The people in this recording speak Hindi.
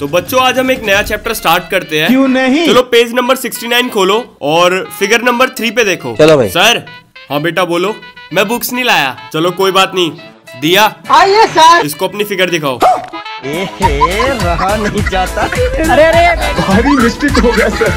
तो बच्चों आज हम एक नया चैप्टर स्टार्ट करते हैं। क्यों नहीं? चलो पेज नंबर 69 खोलो और फिगर नंबर थ्री पे देखो। चलो भाई। सर हाँ बेटा बोलो। मैं बुक्स नहीं लाया। चलो कोई बात नहीं। दिया? आइए सर इसको अपनी फिगर दिखाओ। रहा नहीं जाता। अरे अरे भारी मिस्टेक हो गया सर